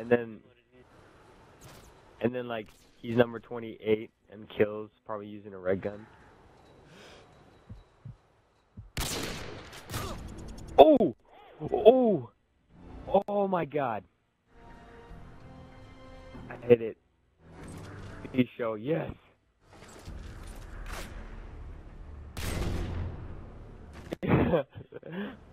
and then and then like he's number 28 and kills probably using a red gun. Oh! Oh! Oh my god. I hit it. He show, yes.